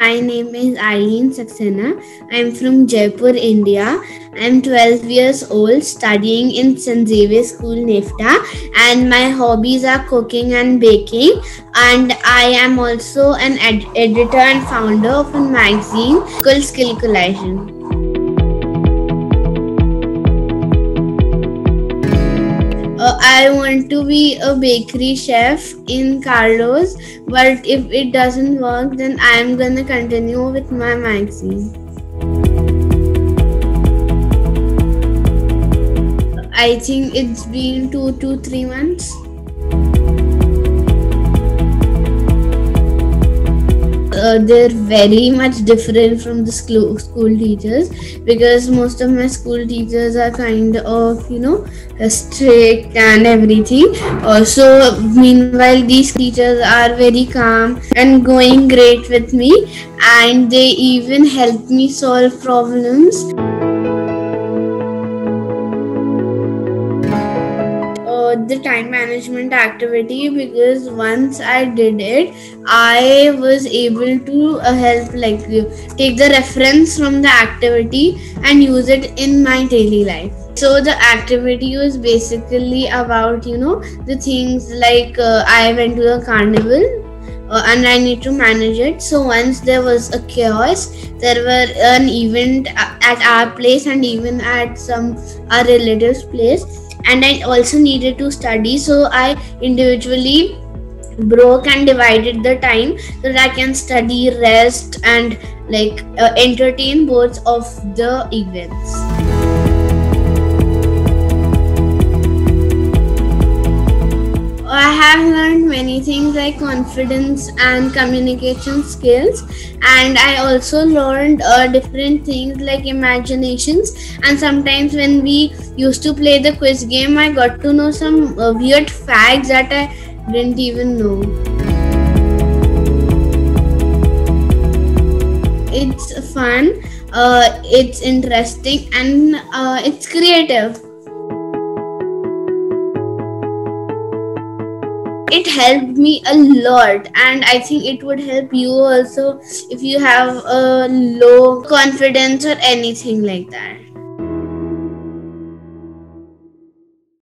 My name is Ayleen Saxena. I'm from Jaipur, India. I'm 12 years old, studying in St. Xavier School, Nevta, and my hobbies are cooking and baking. And I am also an ed- editor and founder of a magazine called Skill Collision. I want to be a bakery chef in Carlos, but if it doesn't work, then I'm gonna continue with my magazine. I think it's been two to three months. Uh, they're very much different from the school, school teachers because most of my school teachers are kind of you know strict and everything. Also meanwhile these teachers are very calm and going great with me and they even help me solve problems the time management activity because once I did it, I was able to uh, help like take the reference from the activity and use it in my daily life. So the activity was basically about you know the things like uh, I went to a carnival uh, and I need to manage it. So once there was a chaos, there were an event at our place and even at some our relatives' place and I also needed to study. So I individually broke and divided the time so that I can study, rest, and like uh, entertain both of the events. Have learned many things like confidence and communication skills, and I also learned uh, different things like imaginations. And sometimes, when we used to play the quiz game, I got to know some uh, weird facts that I didn't even know. It's fun, uh, it's interesting, and uh, it's creative. It helped me a lot and i think it would help you also if you have a low confidence or anything like that